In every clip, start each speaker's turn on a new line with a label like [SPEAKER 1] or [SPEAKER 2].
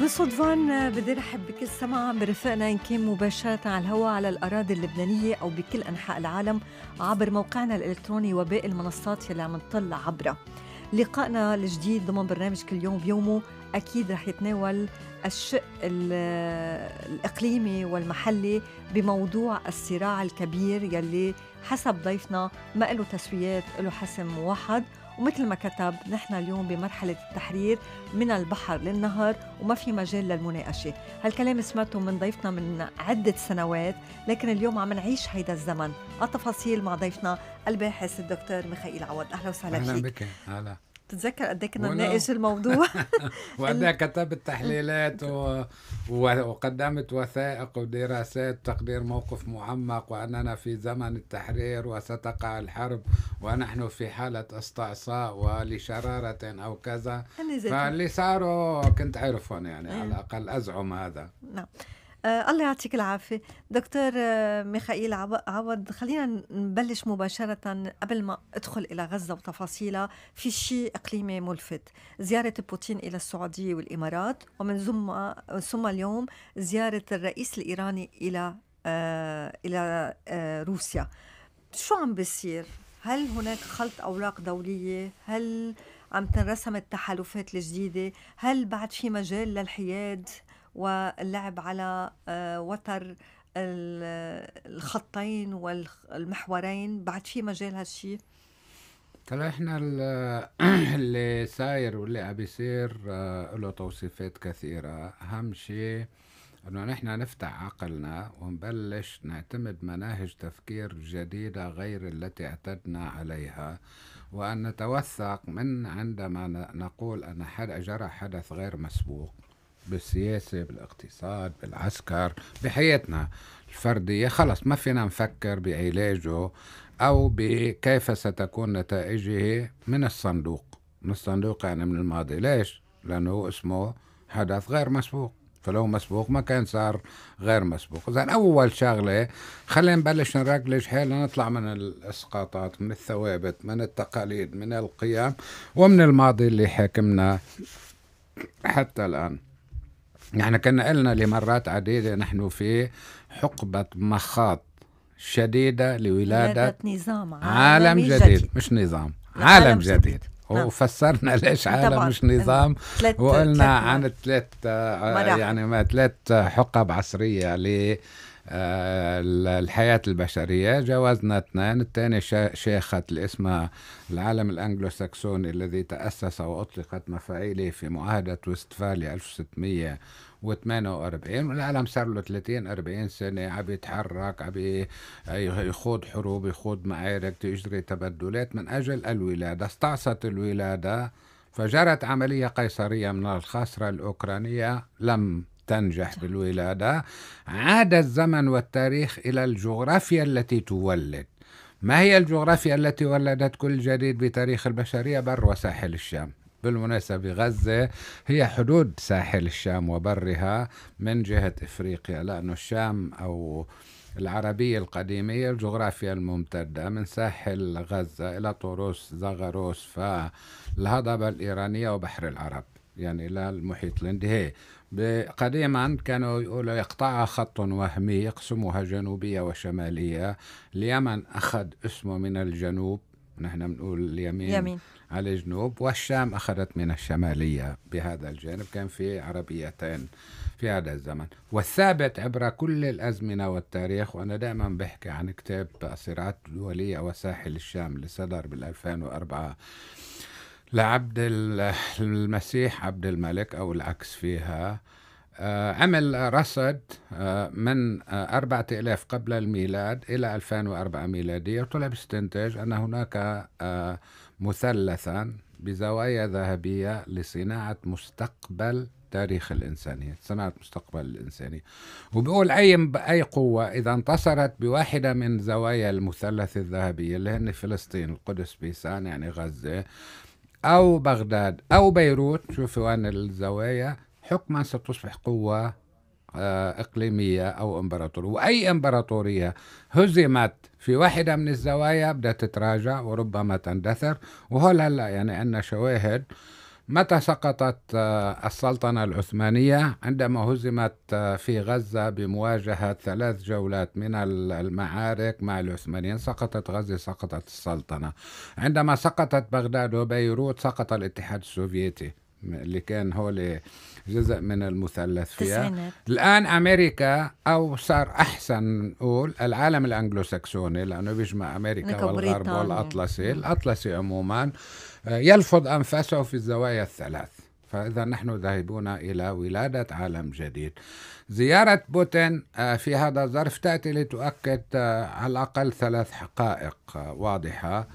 [SPEAKER 1] بالصدفان بدي رحب بكل سمع برفقنا إن كان مباشرة على الهواء على الأراضي اللبنانية أو بكل أنحاء العالم عبر موقعنا الإلكتروني وباقي المنصات يلي عم نطلع عبرها. لقائنا الجديد ضمن برنامج كل يوم بيومه أكيد رح يتناول الشق الإقليمي والمحلي بموضوع الصراع الكبير يلي حسب ضيفنا ما له تسويات له حسم موحد ومثل ما كتب نحن اليوم بمرحلة التحرير من البحر للنهر وما في مجال للمناقشة. هالكلام سمعته من ضيفنا من عدة سنوات لكن اليوم عم نعيش هيدا الزمن. التفاصيل مع ضيفنا الباحث الدكتور ميخائيل عوض. أهلا وسهلا فيك.
[SPEAKER 2] أهلا بك. هلا.
[SPEAKER 1] بتتذكر قد إيه كنا نناقش الموضوع؟
[SPEAKER 2] وقد إيه كتبت تحليلات و... وقدمت وثائق ودراسات تقدير موقف معمق وأننا في زمن التحرير وستقع الحرب ونحن في حالة استعصاء ولشرارة أو كذا. فاللي صاروا كنت عرفهم يعني على الأقل أزعم هذا.
[SPEAKER 1] نعم. آه الله يعطيك العافية دكتور آه ميخائيل عوض خلينا نبلش مباشرة قبل ما أدخل إلى غزة وتفاصيلها في شيء إقليمي ملفت زيارة بوتين إلى السعودية والإمارات ومن ثم ثم اليوم زيارة الرئيس الإيراني إلى آه إلى آه روسيا شو عم بيصير؟ هل هناك خلط أوراق دولية؟ هل عم تنرسم التحالفات الجديدة؟ هل بعد في مجال للحياد؟ واللعب على آه، وتر الخطين والمحورين. بعد في مجال هالشيء
[SPEAKER 2] طلع إحنا اللي ساير واللي عم بيصير آه، له توصيفات كثيرة. أهم شيء إنه نحن نفتح عقلنا ونبلش نعتمد مناهج تفكير جديدة غير التي اعتدنا عليها. وأن نتوثق من عندما نقول أن جرى حدث غير مسبوق. بالسياسة بالاقتصاد بالعسكر بحياتنا الفردية. خلص ما فينا نفكر بعلاجه أو بكيف ستكون نتائجه من الصندوق. من الصندوق يعني من الماضي. ليش؟ لأنه اسمه حدث غير مسبوق. فلو مسبوق ما كان صار غير مسبوق. إذا أول شغلة خلينا نبلش نرجلج حالنا نطلع من الإسقاطات من الثوابت من التقاليد من القيم ومن الماضي اللي حاكمنا حتى الآن. يعني كنا قلنا لمرات عديدة نحن في حقبة مخاض شديدة لولادة
[SPEAKER 1] نظام
[SPEAKER 2] عالم جديد. جديد مش نظام عالم, عالم جديد, جديد. نعم. وفسرنا ليش عالم. مش نظام وقلنا عن ثلاث يعني ما ثلاث حقب آه، الحياة البشرية. جاوزنا اثنين الثاني شيخة اللي اسمها العالم الأنجلو ساكسوني الذي تأسس وأطلقت مفاعيله في معاهدة وستفاليا 1648 والعالم صار له 30 40 سنة. عم يتحرك عم يخوض حروب يخوض معارك تجري تبدلات. من أجل الولادة استعصت الولادة فجرت عملية قيصرية من الخاصرة الأوكرانية. لم تنجح بالولادة عاد الزمن والتاريخ إلى الجغرافيا التي تولد. ما هي الجغرافيا التي ولدت كل جديد بتاريخ البشرية بر وساحل الشام؟ بالمناسبة غزة هي حدود ساحل الشام وبرها من جهة إفريقيا لأن الشام أو العربية القديمة الجغرافيا الممتدة من ساحل غزة إلى طروس زغروس فالهضبة الإيرانية وبحر العرب يعني إلى المحيط الهندي قديما كانوا يقولوا يقطعها خط وهمي يقسمها جنوبية وشمالية. اليمن أخذ اسمه من الجنوب نحن بنقول اليمين يمين. على الجنوب والشام أخذت من الشمالية بهذا الجانب. كان في عربيتين في هذا الزمن. والثابت عبر كل الأزمنة والتاريخ وأنا دائما بحكي عن كتاب صراعات دولية وساحل الشام اللي صدر بال 2004 لعبد المسيح عبد الملك أو العكس فيها. آه، عمل رصد آه، من آه، أربعة آلاف قبل الميلاد إلى 2004 ميلادية وطلع باستنتاج أن هناك مثلثا بزوايا ذهبية لصناعة مستقبل تاريخ الإنسانية. صناعة مستقبل الإنسانية. وبيقول أي أي قوة إذا انتصرت بواحدة من زوايا المثلث الذهبي اللي هن فلسطين القدس بيسان يعني غزة أو بغداد أو بيروت. شوفوا وين الزوايا حكما ستصبح قوة آه، إقليمية أو إمبراطورية وأي إمبراطورية هزمت في واحدة من الزوايا بدها تتراجع وربما تندثر. وهول هلا يعني عندنا شواهد متى سقطت آه، السلطنة العثمانية؟ عندما هزمت آه، في غزة بمواجهة ثلاث جولات من المعارك مع العثمانيين. سقطت غزة سقطت السلطنة. عندما سقطت بغداد وبيروت سقط الاتحاد السوفيتي اللي كان هو جزء من المثلث فيها. الآن أمريكا أو صار أحسن نقول العالم الأنجلوساكسوني لأنه بيجمع أمريكا والغرب والأطلسي. الأطلسي عموما. يلفظ أنفاسه في الزوايا الثلاث. فإذا نحن ذاهبون إلى ولادة عالم جديد. زيارة بوتين آه، في هذا الظرف تأتي لتؤكد آه، على الأقل ثلاث حقائق واضحة.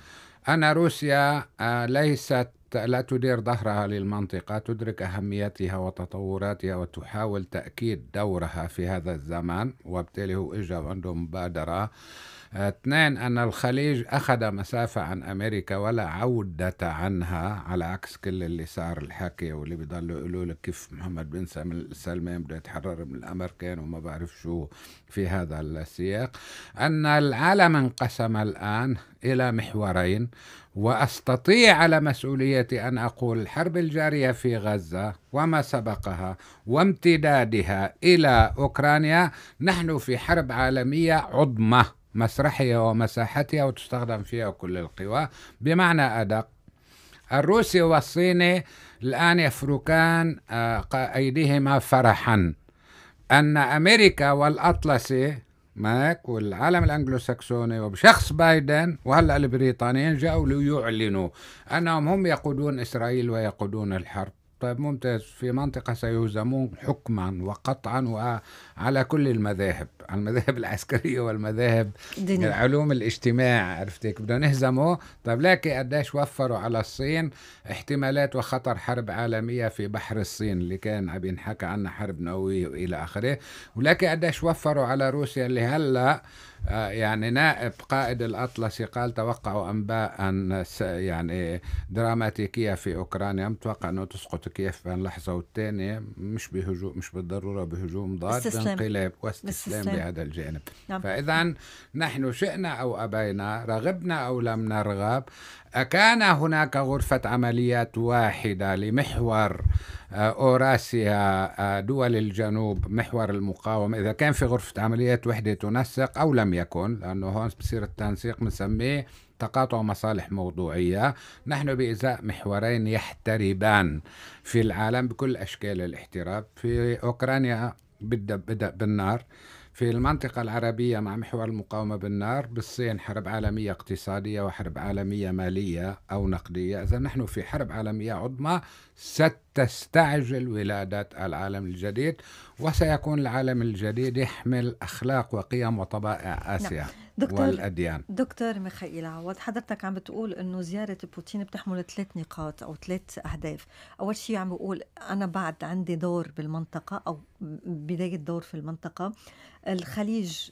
[SPEAKER 2] أن روسيا ليست لا تدير ظهرها للمنطقة تدرك أهميتها وتطوراتها وتحاول تأكيد دورها في هذا الزمان. وبالتالي هو إجا عنده مبادرة. اثنين أن الخليج أخذ مسافة عن أمريكا ولا عودة عنها على عكس كل اللي صار الحكي واللي بيضلوا يقولوا لك كيف محمد بن سلمان بده يتحرر من الأمريكان وما بعرف شو في هذا السياق. أن العالم انقسم الآن. إلى محورين وأستطيع على مسؤوليتي أن أقول الحرب الجارية في غزة وما سبقها وامتدادها إلى أوكرانيا. نحن في حرب عالمية عظمى مسرحها ومساحتها وتستخدم فيها كل القوى. بمعنى أدق الروسي والصيني الآن يفركان آه، أيديهما فرحا. أن أمريكا والأطلسي ماك والعالم الانجلو ساكسوني وبشخص بايدن وهلأ البريطانيين جاءوا ليعلنوا أنهم هم يقودون إسرائيل ويقودون الحرب. طيب ممتاز. في منطقة سيهزمون حكما وقطعا وعلى كل المذاهب المذاهب العسكرية والمذاهب ديني. علوم الاجتماع عرفتك بدنا نهزمه. طيب لكن قديش وفروا على الصين احتمالات وخطر حرب عالمية في بحر الصين اللي كان عم ينحكى عنها حرب نووية وإلى آخره؟ ولكن قديش وفروا على روسيا اللي هلأ يعني نائب قائد الأطلسي قال توقعوا أنباء يعني دراماتيكية في أوكرانيا. متوقع أنه تسقط كيف بين لحظة والتانية؟ مش بهجوم مش بالضرورة بهجوم ضاد. بانقلاب واستسلام بهذا الجانب. نعم. فإذا نحن شئنا أو أبينا رغبنا أو لم نرغب أكان هناك غرفة عمليات واحدة لمحور آه، أوراسيا آه، دول الجنوب محور المقاومة. إذا كان في غرفة عمليات وحدة تنسق أو لم يكن لأنه هون بصير التنسيق بنسميه تقاطع مصالح موضوعية. نحن بإزاء محورين يحتربان في العالم بكل أشكال الاحتراب. في أوكرانيا بدأ, بالنار في المنطقة العربية مع محور المقاومة بالنار بالصين حرب عالمية اقتصادية وحرب عالمية مالية أو نقدية. إذا نحن في حرب عالمية عظمى ستستعجل ولادة العالم الجديد وسيكون العالم الجديد يحمل أخلاق وقيم وطبائع آسيا نعم. دكتور والأديان.
[SPEAKER 1] دكتور ميخائيل عوض حضرتك عم بتقول إنه زيارة بوتين بتحمل ثلاث نقاط أو ثلاث أهداف. أول شيء عم بقول أنا بعد عندي دور بالمنطقة أو بداية دور في المنطقة. الخليج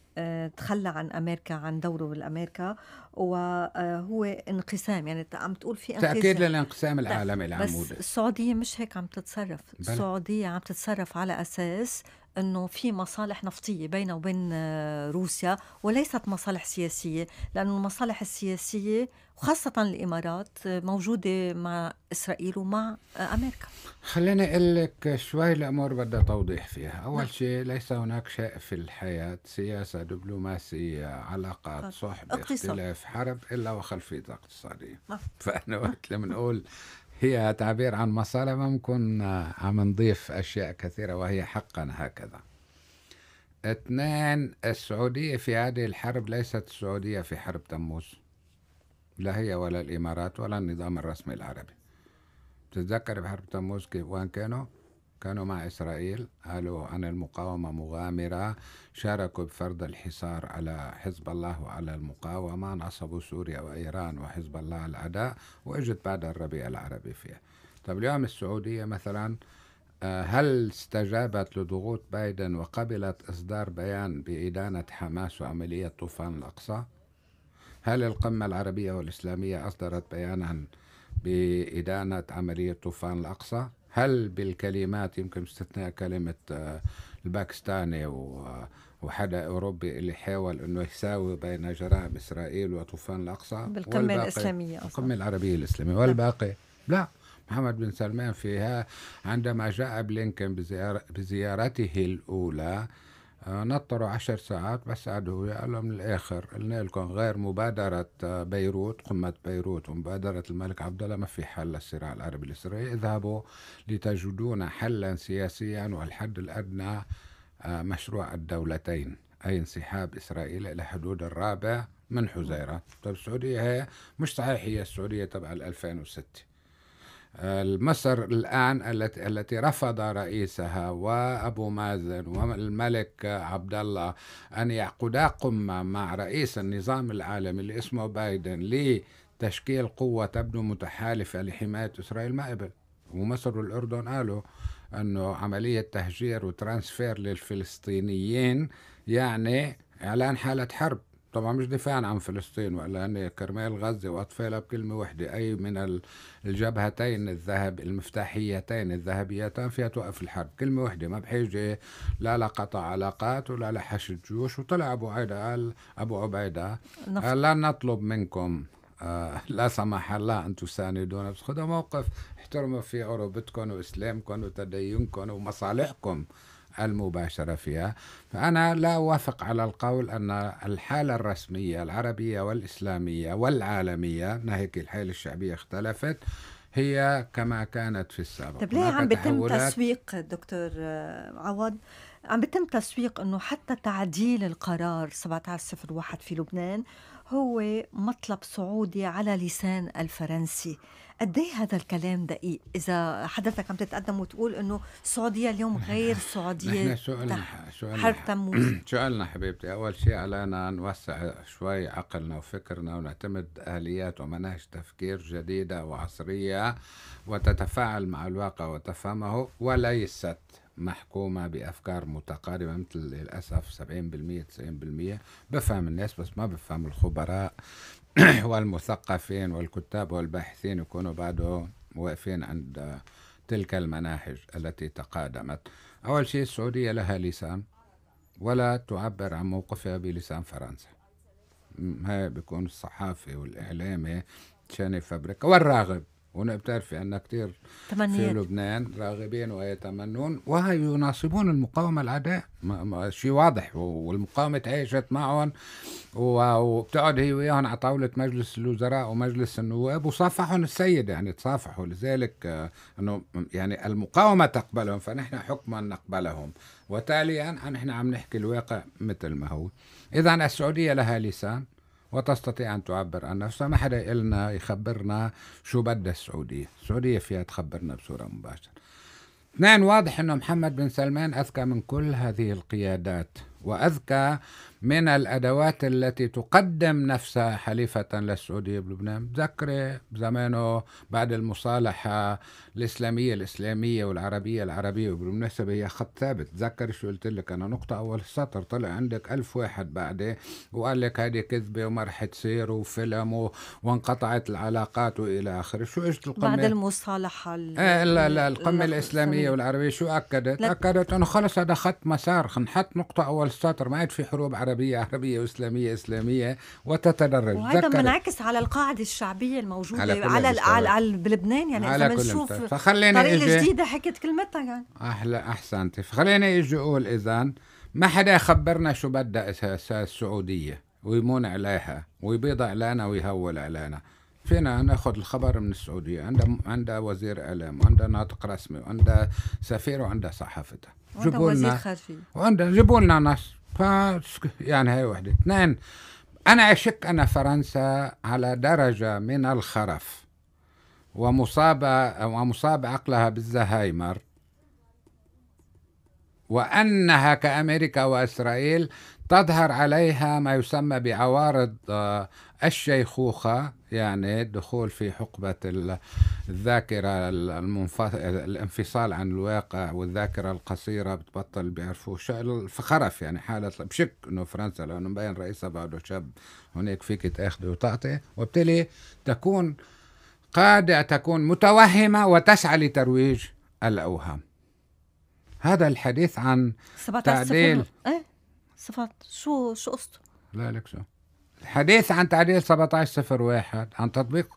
[SPEAKER 1] تخلى عن أمريكا عن دوره بالأمريكا وهو انقسام. يعني عم تقول في
[SPEAKER 2] انقسام. تاكيد للانقسام العالمي
[SPEAKER 1] العمودي بس السعودية مش هيك عم تتصرف. بل. السعودية عم تتصرف على أساس إنه في مصالح نفطية بينه وبين آه، روسيا وليست مصالح سياسية لأنه المصالح السياسية وخاصة الإمارات آه، موجودة مع إسرائيل ومع آه، أمريكا
[SPEAKER 2] خليني أقول لك شوي الأمور بدها توضيح فيها أول نعم. شيء ليس هناك شيء في الحياة سياسة دبلوماسية علاقات صحبة اختلاف حرب إلا وخلفية اقتصادية نعم. فأنا وقت لما نقول هي تعبير عن مصالح ممكن عم نضيف أشياء كثيرة وهي حقا هكذا. اثنين السعودية في هذه الحرب ليست السعودية في حرب تموز لا هي ولا الإمارات ولا النظام الرسمي العربي. تتذكر بحرب تموز كيف وين كانوا؟ كانوا مع إسرائيل قالوا عن المقاومة مغامرة شاركوا بفرض الحصار على حزب الله وعلى المقاومة نصبوا سوريا وإيران وحزب الله الأعداء وإجت بعد الربيع العربي فيها طب اليوم السعودية مثلا آه، هل استجابت لضغوط بايدن وقبلت إصدار بيان بإدانة حماس وعملية طوفان الأقصى؟ هل القمة العربية والإسلامية أصدرت بيانا بإدانة عملية طوفان الأقصى؟ هل بالكلمات يمكن استثناء كلمة آه، الباكستاني وحدا أوروبي اللي حاول أنه يساوي بين جرائم إسرائيل وطوفان الأقصى
[SPEAKER 1] بالقمة الإسلامية
[SPEAKER 2] أصلا. القمة العربية الإسلامية. والباقي؟ لا. محمد بن سلمان فيها عندما جاء بلينكن بزيار بزيارته الأولى آه، نطروا عشر ساعات بس عدوا قال لهم الآخر قلنا لكم غير مبادرة آه، بيروت قمة بيروت ومبادرة الملك عبد الله ما في حل للصراع العربي الإسرائيلي. اذهبوا لتجدون حلا سياسيا والحد الأدنى آه، مشروع الدولتين أي انسحاب إسرائيل إلى حدود الرابع من حزيرة. طيب السعودية هي مش صحيح هي السعودية تبع 2006 مصر الآن التي التي رفض رئيسها وأبو مازن والملك عبد الله أن يعقدا قمة مع رئيس النظام العالمي اللي اسمه بايدن لتشكيل قوة تبدو متحالفة لحماية إسرائيل ما قبل. ومصر والأردن قالوا أنه عملية تهجير وترانسفير للفلسطينيين يعني إعلان حالة حرب. طبعا مش دفاعا عن فلسطين ولا أن كرمال غزة وأطفالها بكلمة واحدة أي من الجبهتين الذهب المفتاحيتين الذهبيتان فيها توقف الحرب. كلمة واحدة ما بحاجة لا لقطع علاقات ولا لحشد جيوش. وطلع أبو عبيدة قال أبو عبيدة قال لا نطلب منكم آه لا سمح الله أن تساندونا. بس خذوا موقف احترموا في عروبتكم وإسلامكم وتدينكم ومصالحكم. المباشرة فيها. فأنا لا أوافق على القول أن الحالة الرسمية العربية والإسلامية والعالمية ناهيك الحالة الشعبية اختلفت هي كما كانت في السابق.
[SPEAKER 1] طيب ليه عم بيتم تسويق دكتور عوض؟ عم بيتم تسويق إنه حتى تعديل القرار 1701 في لبنان هو مطلب سعودي على لسان الفرنسي. قد إيه هذا الكلام دقيق؟ إذا حضرتك عم تتقدم وتقول إنه السعوديه اليوم غير السعوديه
[SPEAKER 2] سؤالنا
[SPEAKER 1] سؤالنا حرب تموز.
[SPEAKER 2] سؤالنا حبيبتي أول شيء علينا نوسع شوي عقلنا وفكرنا ونعتمد اليات ومناهج تفكير جديدة وعصرية وتتفاعل مع الواقع وتفهمه وليست محكومة بأفكار متقاربة مثل للأسف 70% 90% بفهم الناس بس ما بفهم الخبراء والمثقفين والكتاب والباحثين يكونوا بعده واقفين عند تلك المناهج التي تقادمت. أول شيء السعودية لها لسان ولا تعبر عن موقفها بلسان فرنسا. هاي بيكون الصحافي والإعلامي عشان يفبرك والراغب. هنا بتعرفي أن كثير في لبنان راغبين ويتمنون ويناصبون المقاومة العداء شيء واضح والمقاومة تعيشت معهم وبتقعد هي وياهم على طاولة مجلس الوزراء ومجلس النواب وصافحهم السيد. يعني تصافحوا لذلك آه، أنه يعني المقاومة تقبلهم فنحن حكما نقبلهم. وتاليا نحن عم نحكي الواقع مثل ما هو. إذا السعودية لها لسان. وتستطيع أن تعبر عن نفسها. ما حدا إلنا يخبرنا شو بدها السعودية. السعودية فيها تخبرنا بصورة مباشرة. اثنين واضح أنه محمد بن سلمان أذكى من كل هذه القيادات وأذكى من الأدوات التي تقدم نفسها حليفة للسعودية بلبنان. تذكري زمانه بعد المصالحة الإسلامية الإسلامية والعربية العربية وبالمناسبة هي خط ثابت. تذكري شو قلت لك أنا نقطة أول السطر طلع عندك ألف واحد بعدي وقال لك هذه كذبة وما رح تصير وفيلم وانقطعت العلاقات وإلى آخره. شو إجت
[SPEAKER 1] القمة؟ بعد المصالحة
[SPEAKER 2] إيه لا لا القمة الإسلامية والعربية شو أكدت؟ أكدت أنه خلص هذا خط مسار نحط نقطة أول السطر ما عاد في حروب عربية. عربية وإسلامية إسلامية وتتدرج.
[SPEAKER 1] وهذا منعكس على القاعدة الشعبية الموجودة على على, على, على بلبنان يعني على إذا بنشوف فخليني طريقة جديدة حكت كلمتها يعني.
[SPEAKER 2] أحلى أحسنتي فخليني إجي أقول إذا ما حدا يخبرنا شو بدها السعودية ويمون عليها ويبيض علينا ويهول علينا. فينا ناخذ الخبر من السعودية. عندها عندها وزير إعلام وعندها ناطق رسمي وعندها سفير وعندها صحافتها
[SPEAKER 1] جيبوا لنا
[SPEAKER 2] وعندها جيبوا لنا ناس ف يعني هي وحدة. اثنين أنا أشك أن فرنسا على درجة من الخرف ومصابه ومصاب عقلها بالزهايمر وأنها كأمريكا وإسرائيل تظهر عليها ما يسمى بعوارض آه، الشيخوخة. يعني الدخول في حقبة الذاكرة الانفصال عن الواقع والذاكرة القصيرة بتبطل بيعرفوا الخرف يعني حالة بشك إنه فرنسا لأنه مبين رئيسها بعده شاب هناك فيك تاخذي وتعطي وبالتالي تكون قادة تكون متوهمة وتسعى لترويج الأوهام. هذا الحديث عن تعديل
[SPEAKER 1] إيه؟ صفات شو شو قصته؟
[SPEAKER 2] لا لك شو. الحديث عن تعديل 1701 عن تطبيق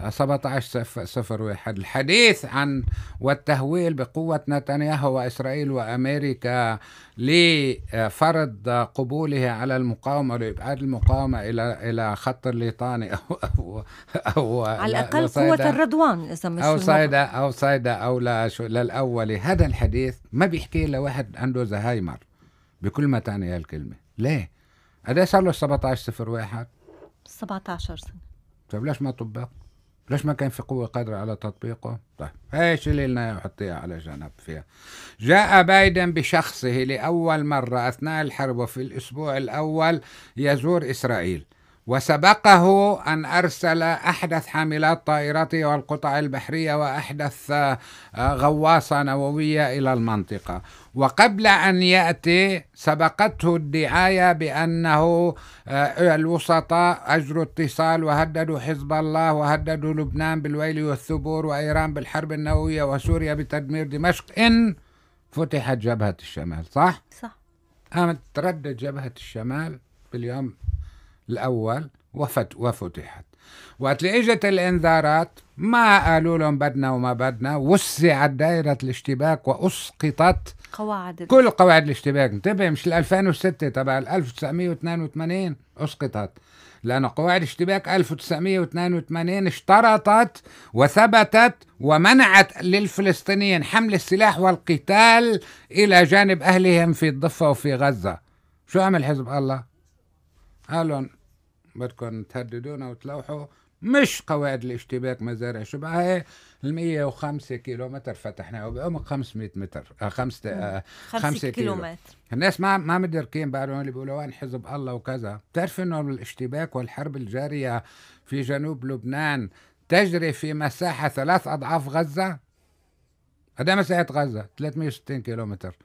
[SPEAKER 2] 1701 الحديث عن والتهويل بقوة نتنياهو وإسرائيل وأمريكا لفرض قبوله على المقاومة لإبعاد المقاومة إلى إلى خط الليطاني أو أو,
[SPEAKER 1] أو على الأقل قوة الرضوان
[SPEAKER 2] إذا مش أو صيدا أو صيدا أو لا للأول هذا الحديث ما بيحكي لواحد عنده زهايمر بكل ما تعني هالكلمة ليه؟ قد صار له 17 01
[SPEAKER 1] 17 سنة
[SPEAKER 2] طيب ليش ما طبق؟ ليش ما كان في قوة قادرة على تطبيقه؟ طيب إيش اللي لنا يحطيها على جنب فيها جاء بايدن بشخصه لأول مرة أثناء الحرب وفي الأسبوع الأول يزور إسرائيل وسبقه أن أرسل أحدث حاملات طائراته والقطع البحرية وأحدث آه، غواصة نووية إلى المنطقة. وقبل أن يأتي سبقته الدعاية بأنه آه، الوسطاء أجروا اتصال وهددوا حزب الله وهددوا لبنان بالويل والثبور وإيران بالحرب النووية وسوريا بتدمير دمشق. إن فتحت جبهة الشمال صح؟
[SPEAKER 1] صح.
[SPEAKER 2] قامت تردد جبهة الشمال باليوم الأول وفت وفتحت. وقت اللي اجت الإنذارات ما قالوا لهم بدنا وما بدنا؟ وسعت دائرة الاشتباك وأسقطت
[SPEAKER 1] قواعد
[SPEAKER 2] كل قواعد الاشتباك. انتبه مش ال 2006 تبع ال 1982 أسقطت. لأن قواعد اشتباك 1982 اشترطت وثبتت ومنعت للفلسطينيين حمل السلاح والقتال إلى جانب أهلهم في الضفة وفي غزة. شو عمل حزب الله؟ قالوا بدكم تهددونا وتلوحوا مش قواعد الاشتباك مزارع شبعة هي ال 105 كيلو متر فتحناه وبعمق 500 متر آه 5
[SPEAKER 1] آه 5 كيلو. متر
[SPEAKER 2] الناس ما ما مدركين بعدهم اللي بيقولوا وين حزب الله وكذا. بتعرف إنه الاشتباك والحرب الجارية في جنوب لبنان تجري في مساحة ثلاث أضعاف غزة؟ هذا مساحة غزة؟ 360 كيلو متر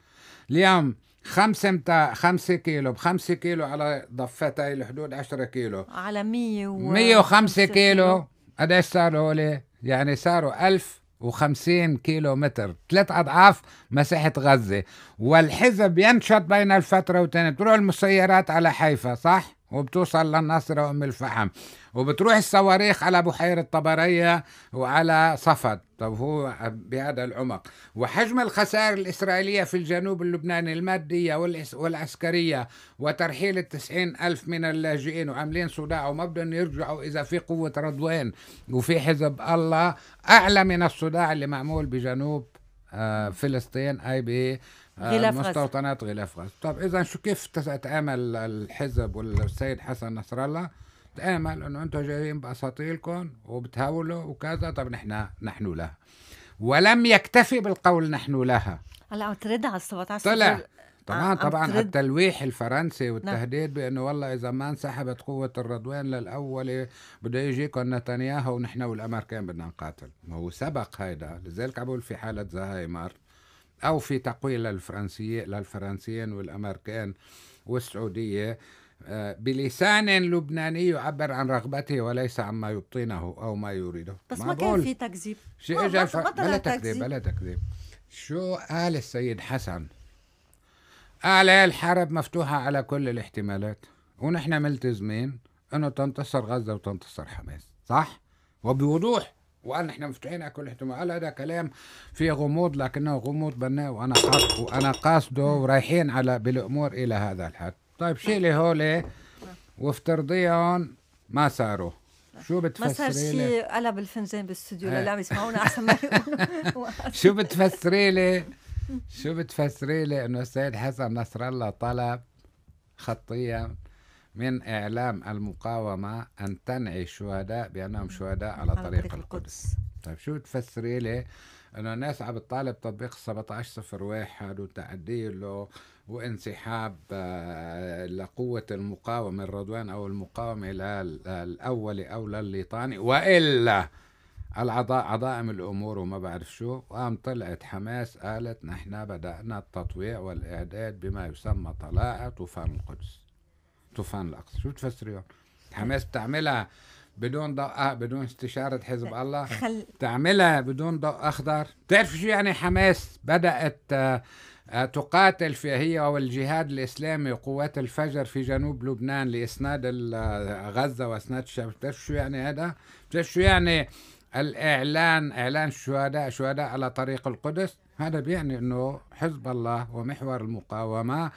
[SPEAKER 2] اليوم خمسة متى خمسة كيلو بخمسة كيلو على ضفتي الحدود عشرة كيلو.
[SPEAKER 1] على مية و...
[SPEAKER 2] مية وخمسة كيلو. قديش صاروا هولي؟ يعني صاروا ألف وخمسين كيلو متر ثلاث أضعاف مساحة غزة. والحزب ينشط بين الفترة والتانية. بتروح المسيرات على حيفا صح؟ وبتوصل للناصرة وأم الفحم. وبتروح الصواريخ على بحيرة طبرية وعلى صفد. طب هو بهذا العمق. وحجم الخسائر الإسرائيلية في الجنوب اللبناني المادية والعسكرية وترحيل التسعين ألف من اللاجئين وعاملين صداع وما بدهم يرجعوا إذا في قوة رضوان وفي حزب الله. أعلى من الصداع اللي معمول بجنوب آه، فلسطين أي ب غلاف مستوطنات غلاف غزة. طب إذا شو كيف تتعامل الحزب والسيد حسن نصر الله؟ تآمل إنه أنتم جايين باساطيلكم وبتهاولوا وكذا طب نحن نحن لها ولم يكتفي بالقول نحن لها.
[SPEAKER 1] هلا عم ترد على 17
[SPEAKER 2] طلع. طبعا طبعا التلويح الفرنسي والتهديد نعم. بإنه والله إذا ما انسحبت قوة الرضوان للأول بده يجيكم نتنياهو ونحن والأمريكان بدنا نقاتل. ما هو سبق هيدا. لذلك عم بقول في حالة زهايمر أو في تقويل للفرنسيين للفرنسيين والأمريكان والسعودية. بلسان لبناني يعبر عن رغبته وليس عما يبطنه أو ما يريده.
[SPEAKER 1] بس ما كان في تكذيب.
[SPEAKER 2] شيء اجى ف... بلا تكذيب بلا تكذيب. شو قال السيد حسن؟ قال الحرب مفتوحة على كل الاحتمالات ونحن ملتزمين إنه تنتصر غزة وتنتصر حماس صح؟ وبوضوح وقال نحن مفتوحين على كل احتمال. قال هذا كلام فيه غموض لكنه غموض بناء وأنا قاصد وأنا قاصده ورايحين على بالأمور إلى هذا الحد. طيب شيلي هولي وافترضيهم ما صاروا. شو بتفسري ما صار
[SPEAKER 1] شيء قلب الفنجان بالاستوديو لا عم يسمعونا أحسن ما
[SPEAKER 2] شو بتفسري لي؟ شو بتفسري لي إنه السيد حسن نصر الله طلب خطيا من إعلام المقاومة أن تنعي الشهداء بأنهم شهداء على, طريق. القدس. طيب شو بتفسري لي؟ إنه الناس عم بتطالب تطبيق 1701 وتعديله وانسحاب آه، لقوة المقاومة الرضوان أو المقاومة الأول أو لليطاني وإلا عظائم الأمور وما بعرف شو. وقام طلعت حماس قالت نحن بدأنا التطويع والإعداد بما يسمى طلائع طوفان القدس. طوفان الأقصى. شو تفسريهم حماس بتعملها بدون ضوء بدون استشارة حزب الله؟ خل... تعملها بدون ضوء أخضر؟ تعرف شو يعني حماس بدأت آه، آه، تقاتل فيها هي والجهاد الإسلامي وقوات الفجر في جنوب لبنان لإسناد ال- غزة وإسناد الشعب بتعرف شو يعني هذا؟ بتعرف شو يعني الإعلان إعلان الشهداء شهداء على طريق القدس؟ هذا بيعني أنه حزب الله ومحور المقاومة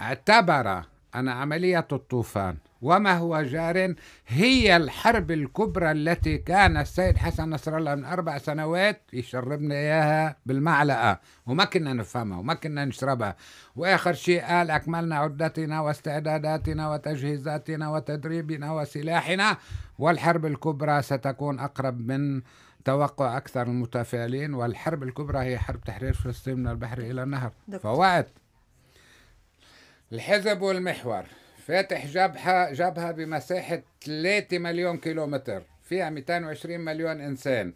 [SPEAKER 2] اعتبر أن عملية الطوفان وما هو جار هي الحرب الكبرى التي كان السيد حسن نصر الله من أربع سنوات يشربنا إياها بالمعلقة. وما كنا نفهمها وما كنا نشربها. وآخر شيء قال أكملنا عدتنا واستعداداتنا وتجهيزاتنا وتدريبنا وسلاحنا. والحرب الكبرى ستكون أقرب من توقع أكثر المتفائلين. والحرب الكبرى هي حرب تحرير فلسطين من البحر إلى النهر.
[SPEAKER 1] دكتور.
[SPEAKER 2] فوقت الحزب والمحور. فاتح جبهة جبهة بمساحة 3 مليون كيلومتر. فيها 220 مليون إنسان.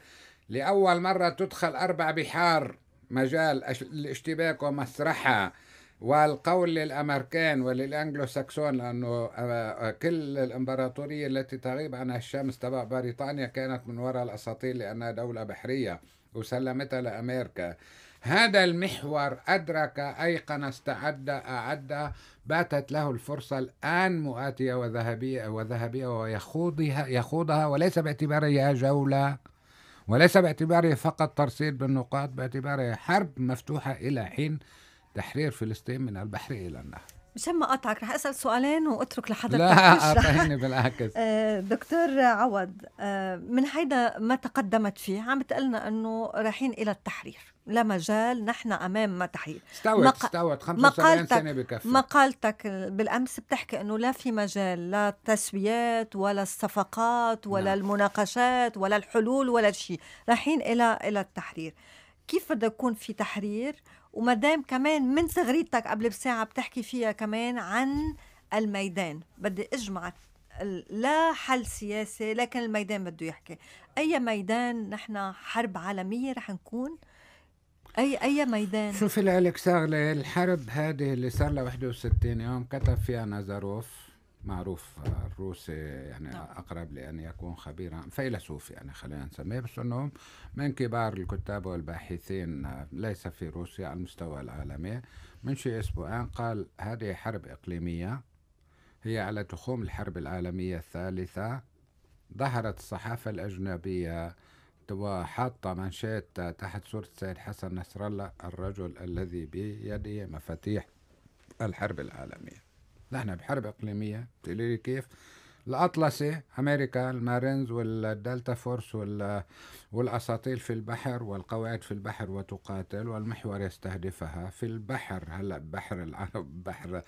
[SPEAKER 2] لأول مرة تدخل أربع بحار مجال الاشتباك ومسرحها. والقول للأمريكان وللأنجلو ساكسون لأنه آه، آه، كل الإمبراطورية التي تغيب عنها الشمس تبع بريطانيا كانت من وراء الأساطيل لأنها دولة بحرية وسلمتها لأمريكا. هذا المحور أدرك أيقن استعد أعد باتت له الفرصة الآن مؤاتية وذهبية وذهبية ويخوضها يخوضها وليس باعتبارها جولة وليس باعتباره فقط ترصيد بالنقاط باعتباره حرب مفتوحة إلى حين تحرير فلسطين من البحر إلى النهر.
[SPEAKER 1] مشان ما اقطعك رح أسأل سؤالين وأترك لحضرتك.
[SPEAKER 2] لا بالعكس.
[SPEAKER 1] آه، دكتور عوض آه، من هيدا ما تقدمت فيه عم بتقلنا إنه رايحين إلى التحرير. لا مجال نحن أمام ما تحرير
[SPEAKER 2] استوت
[SPEAKER 1] مق-
[SPEAKER 2] استوت 75
[SPEAKER 1] مقالتك-
[SPEAKER 2] سنة بكفي.
[SPEAKER 1] مقالتك بالأمس بتحكي إنه لا في مجال لا التسويات ولا الصفقات ولا
[SPEAKER 2] نعم.
[SPEAKER 1] المناقشات ولا الحلول ولا شيء. رايحين إلى إلى التحرير. كيف بده يكون في تحرير؟ وما دام كمان من صغريتك قبل بساعة بتحكي فيها كمان عن الميدان. بدي أجمع لا حل سياسي لكن الميدان بده يحكي. أي ميدان نحن حرب عالمية رح نكون؟ أي أي ميدان
[SPEAKER 2] شوفي لك شغلة الحرب هذه اللي صار لها 61 يوم كتب فيها نازاروف معروف الروسي يعني
[SPEAKER 1] نعم.
[SPEAKER 2] أقرب لأن يكون خبيرا فيلسوف يعني خلينا نسميه بس أنه من كبار الكتاب والباحثين ليس في روسيا على المستوى العالمي من شيء أسبوعين قال هذه حرب إقليمية هي على تخوم الحرب العالمية الثالثة ظهرت الصحافة الأجنبية وحاطة منشات تحت صورة السيد حسن نصر الله الرجل الذي بيده مفاتيح الحرب العالمية. نحن بحرب إقليمية تقولي لي كيف؟ الأطلسي أمريكا المارينز والدلتا فورس وال والأساطيل في البحر والقواعد في البحر وتقاتل والمحور يستهدفها في البحر هلأ بحر العرب بحر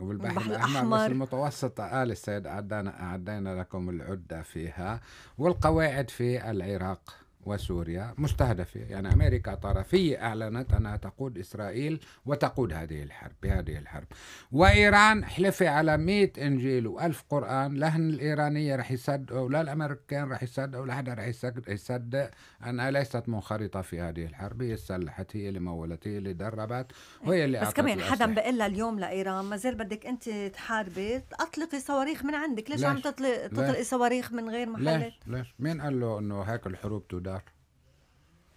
[SPEAKER 2] والبحر
[SPEAKER 1] البحر
[SPEAKER 2] الأحمر بس
[SPEAKER 1] الأحمر.
[SPEAKER 2] المتوسط قال السيد أعدنا أعدينا لكم العدة فيها والقواعد في العراق وسوريا مستهدفة. يعني أمريكا طرف هي أعلنت أنها تقود إسرائيل وتقود هذه الحرب بهذه الحرب. وإيران حلفة على مئة إنجيل وألف قرآن. لهن الإيرانية رح يصدقوا ولا الأمريكان رح يصدقوا ولا حدا رح يصدق- أنها ليست منخرطة في هذه الحرب. هي سلحت هي اللي مولت هي اللي دربت وهي اللي
[SPEAKER 1] بس كمان حدا. بقول اليوم لإيران ما زال بدك أنت تحاربي اطلقي صواريخ من عندك. ليش,
[SPEAKER 2] ليش؟
[SPEAKER 1] عم تطلق تطلقي صواريخ من غير محلات؟
[SPEAKER 2] ليش ليش؟ مين قال له إنه هيك الحروب تدار؟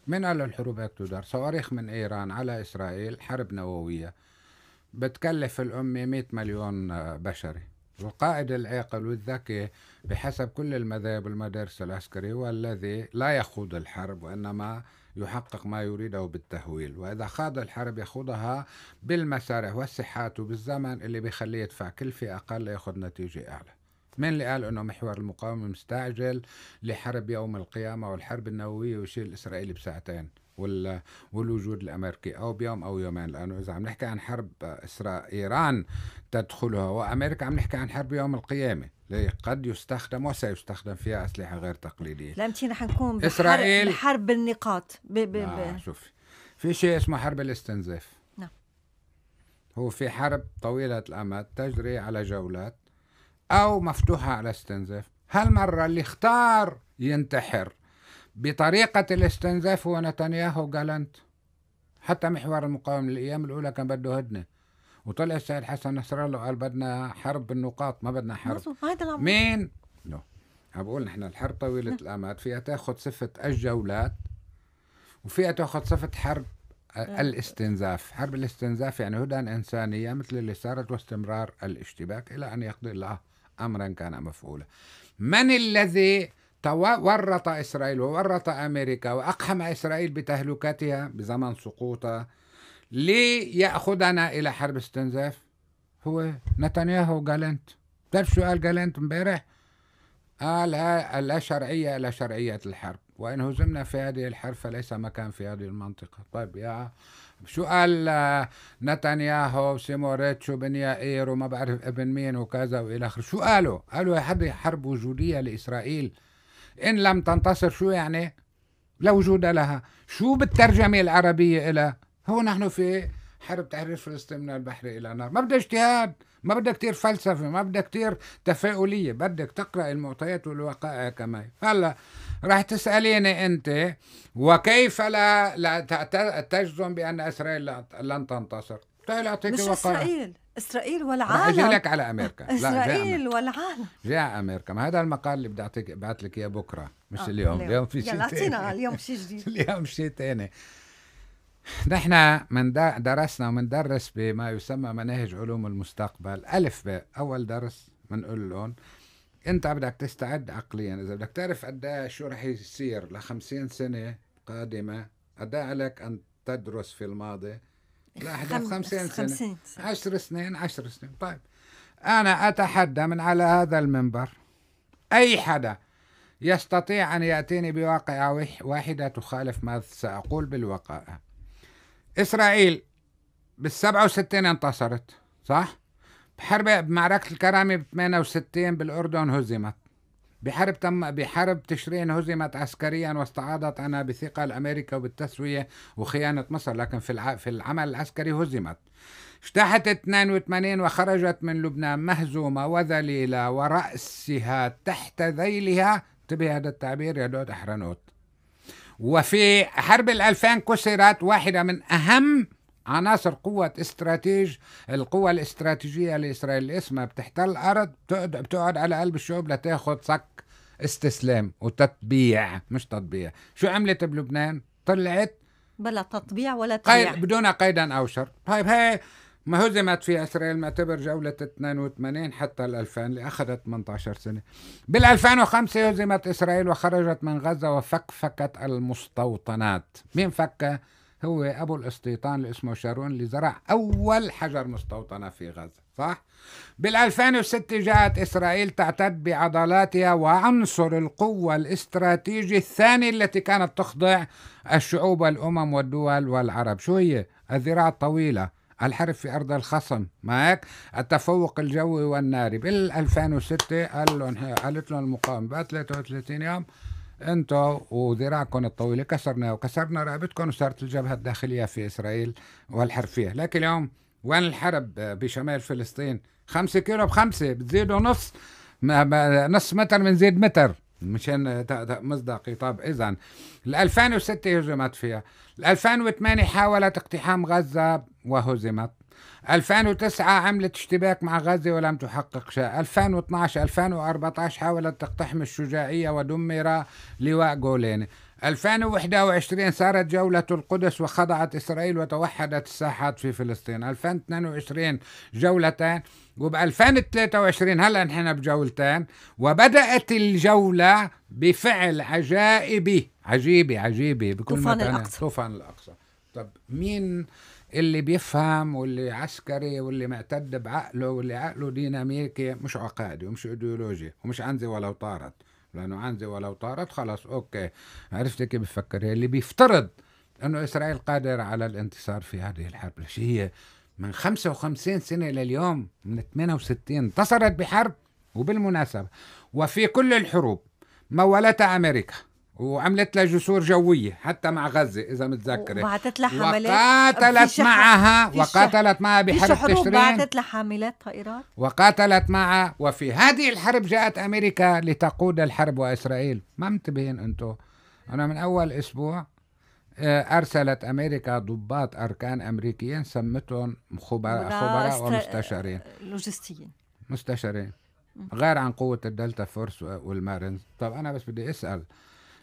[SPEAKER 2] مين قال الحروب هيك تدار. صواريخ من إيران على إسرائيل حرب نووية. بتكلف الأمة 100 مليون آه، بشري. والقائد العاقل والذكي بحسب كل المذاهب والمدارس العسكرية هو الذي لا يخوض الحرب وإنما يحقق ما يريده بالتهويل. وإذا خاض الحرب يخوضها بالمسارح والساحات وبالزمن اللي بيخليه يدفع كلفة أقل ليأخذ نتيجة أعلى. من اللي قال إنه محور المقاومة مستعجل لحرب يوم القيامة والحرب النووية ويشيل الاسرائيلي بساعتين وال... والوجود الأمريكي أو بيوم أو يومين. لأنه إذا عم نحكي عن حرب اسرائيل إيران تدخلها وأمريكا عم نحكي عن حرب يوم القيامة اللي قد يستخدم وسيستخدم فيها أسلحة غير تقليدية.
[SPEAKER 1] لا إمتى رح نكون بحرب
[SPEAKER 2] إسرائيل-
[SPEAKER 1] بحرب بالنقاط ب ب
[SPEAKER 2] آه
[SPEAKER 1] ب
[SPEAKER 2] شوفي في شيء اسمه حرب الاستنزاف.
[SPEAKER 1] نعم.
[SPEAKER 2] هو في حرب طويلة الأمد تجري على جولات أو مفتوحة على استنزاف. هالمرة اللي اختار ينتحر بطريقة الاستنزاف هو نتنياهو جالنت حتى محور المقاومة الأيام الأولى كان بده هدنة. وطلع السيد حسن نصر الله وقال بدنا حرب بالنقاط ما بدنا حرب. مين؟ نو. عم بقول نحن الحرب طويلة الأمد. فيها تأخذ صفة الجولات وفيها تأخذ صفة حرب الاستنزاف. حرب الاستنزاف يعني هدى إنسانية مثل اللي صارت واستمرار الاشتباك إلى أن يقضي الله أمرا كان مفعولا. من الذي ورط إسرائيل وورط أمريكا وأقحم إسرائيل بتهلكتها بزمن سقوطها ليأخذنا إلى حرب استنزاف؟ هو نتنياهو جالنت. تعرف شو قال جالنت امبارح. قال لا شرعية إلى شرعية الحرب. وإن هزمنا في هذه الحرب فليس مكان في هذه المنطقة. طيب يا شو قال نتنياهو سيموريتش وبن يائير وما بعرف ابن مين وكذا وإلى آخره. شو قالوا قالوا هذه حرب وجودية لإسرائيل. إن لم تنتصر شو يعني؟ لا وجود لها. شو بالترجمة العربية لها هو نحن في حرب تحرير فلسطين من البحر إلى النار. ما بدها اجتهاد. ما بدها كتير فلسفة ما بدها كتير تفاؤلية بدك تقرأ المعطيات والوقائع كما هلا راح تسأليني أنت وكيف لا لا تجزم بأن إسرائيل لن تنتصر؟
[SPEAKER 1] تعال أعطيك مش إسرائيل إسرائيل والعالم.
[SPEAKER 2] أجي لك على أمريكا.
[SPEAKER 1] إسرائيل والعالم.
[SPEAKER 2] جاء أمريكا. ما هذا المقال اللي بدي أعطيك ابعث لك إياه بكرة مش آه اليوم. اليوم. في شيء
[SPEAKER 1] ثاني اليوم شيء جديد.
[SPEAKER 2] اليوم شيء ثاني نحن من درسنا ومندرس بما يسمى مناهج علوم المستقبل. ألف باء أول درس بنقول لهم. أنت بدك تستعد عقليا. إذا بدك تعرف قد إيه شو رح يصير ل 50 سنة قادمة قد إيه عليك أن تدرس في الماضي؟ لا أحداث 50 سنة. 10 سنين 10 سنين. طيب. أنا أتحدى من على هذا المنبر. أي حدا يستطيع أن يأتيني بواقعة واحدة تخالف ما سأقول بالوقائع؟ إسرائيل بالسبعة وستين انتصرت صح؟ بحرب بمعركة الكرامة ب 68 بالأردن هزمت. بحرب تم بحرب تشرين هزمت عسكريا واستعاضت عنها بثقة الأمريكا وبالتسوية وخيانة مصر لكن في الع... في العمل العسكري هزمت. اجتاحت 82 وخرجت من لبنان مهزومة وذليلة ورأسها تحت ذيلها. انتبه هذا التعبير يا دود أحرنوت. وفي حرب الألفين كسرت واحدة من أهم عناصر قوة استراتيج القوة الاستراتيجية لإسرائيل. اسمها بتحتل الأرض بتقعد, على قلب الشعوب لتاخذ صك استسلام وتطبيع مش تطبيع. شو عملت بلبنان؟ طلعت
[SPEAKER 1] بلا تطبيع ولا
[SPEAKER 2] قيد بدون قيدا أو شرط طيب هي ما هزمت في إسرائيل معتبر جولة 82 حتى ال 2000 اللي أخذت 18 سنة بال 2005 هزمت إسرائيل وخرجت من غزة وفكفكت المستوطنات مين فكها؟ هو أبو الاستيطان اللي اسمه شارون اللي زرع أول حجر مستوطنة في غزة صح؟ بال 2006 جاءت إسرائيل تعتد بعضلاتها وعنصر القوة الاستراتيجي الثاني التي كانت تخضع الشعوب والأمم والدول والعرب شو هي؟ الذراع الطويلة الحرب في أرض الخصم. معك التفوق الجوي والناري. بال 2006 قال لهم قالت لهم المقاومة بعد 33 يوم أنتوا وذراعكم الطويلة كسرنا وكسرنا رقبتكم وصارت الجبهة الداخلية في إسرائيل والحرب فيها، لكن اليوم وين الحرب بشمال فلسطين؟ خمسة كيلو بخمسة بتزيدوا نص نص متر بنزيد متر. مشان مصداقي طب اذا ال 2006 هزمت فيها. ال 2008 حاولت اقتحام غزة وهزمت. 2009 عملت اشتباك مع غزة ولم تحقق شيء. 2012 2014 حاولت تقتحم الشجاعية ودمر لواء جولين 2021 صارت جولة القدس وخضعت إسرائيل وتوحدت الساحات في فلسطين. 2022 جولتين. وب 2023 هلا نحن بجولتين. وبدأت الجولة بفعل عجائبي. عجيبة عجيبة
[SPEAKER 1] بكل طوفان الأقصى.
[SPEAKER 2] طوفان الأقصى. طب مين اللي بيفهم واللي عسكري واللي معتد بعقله واللي عقله ديناميكي؟ مش عقادي ومش إيديولوجي ومش عنزي ولو طارت لأنه عنزي ولو طارت خلاص أوكي. عرفت كيف بفكر؟ اللي بيفترض إنه إسرائيل قادره على الانتصار في هذه الحرب. هي من 55 سنة لليوم من 68 انتصرت بحرب وبالمناسبة. وفي كل الحروب مولتها أمريكا وعملت لها جسور جوية حتى مع غزة إذا متذكرة.
[SPEAKER 1] وبعثت لها حملات.
[SPEAKER 2] وقاتلت معها وقاتلت معها بحرب تشرين.
[SPEAKER 1] بعثت لها حاملات طائرات
[SPEAKER 2] وقاتلت معها وفي هذه الحرب جاءت أمريكا لتقود الحرب وإسرائيل. ما منتبهين أنتم أنا من أول أسبوع أرسلت أمريكا ضباط أركان أمريكيين سمتهم خبراء, خبراء ومستشارين.
[SPEAKER 1] لوجستيين.
[SPEAKER 2] مستشارين. غير عن قوة الدلتا فورس والمارينز. طب أنا بس بدي أسأل.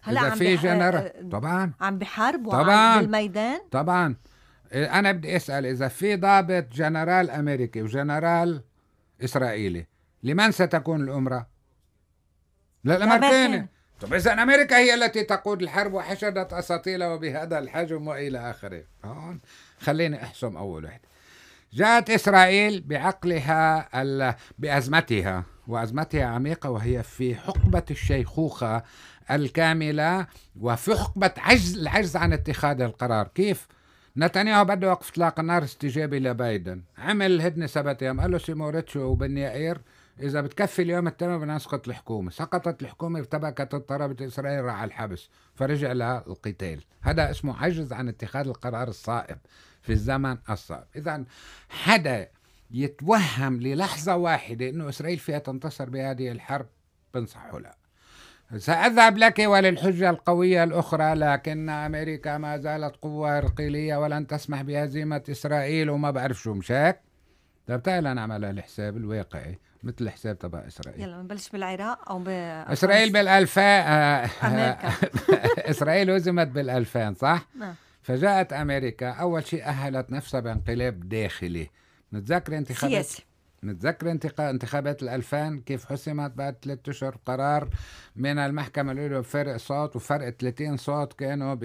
[SPEAKER 1] هلا
[SPEAKER 2] إذا في جنر طبعا.
[SPEAKER 1] عم بحاربوا طبعا. بالميدان؟
[SPEAKER 2] طبعا. أنا بدي أسأل إذا في ضابط جنرال أمريكي وجنرال إسرائيلي لمن ستكون الأمرة؟ للامريكان طب اذا أمريكا هي التي تقود الحرب وحشدت اساطيلها وبهذا الحجم وإلى آخره. هون خليني أحسم أول وحده جاءت إسرائيل بعقلها بأزمتها وأزمتها عميقة وهي في حقبة الشيخوخة الكاملة وفي حقبة عجز العجز عن اتخاذ القرار. كيف؟ نتنياهو بده وقف إطلاق النار استجابة لبايدن. عمل هدنة سبت أيام قال له سيموريتشو وبن يائير إذا بتكفي اليوم التمام بدنا نسقط الحكومة. سقطت الحكومة ارتبكت اضطربت اسرائيل راح على الحبس. فرجع للقتال هذا اسمه عجز عن اتخاذ القرار الصائب في الزمن الصعب اذا حدا يتوهم للحظة واحدة إنه إسرائيل فيها تنتصر بهذه الحرب بنصحه لا. سأذهب لك وللحجة القوية الأخرى لكن أمريكا ما زالت قوة إرقيلية ولن تسمح بهزيمة إسرائيل وما بعرف شو مشاك. طيب تعال نعمل الحساب الواقعي. مثل الحساب تبع إسرائيل.
[SPEAKER 1] يلا نبلش بالعراق أو ب
[SPEAKER 2] إسرائيل بالالفين آه، أمريكا. إسرائيل هزمت بالألفين صح؟ نعم. فجاءت أمريكا أول شيء أهلت نفسها بانقلاب داخلي. متذكر انتخابات؟ سياسي. متذكر انتخابات الألفان كيف حسمت بعد ثلاثة أشهر قرار من المحكمة الأولى بفرق صوت وفرق 30 صوت كانوا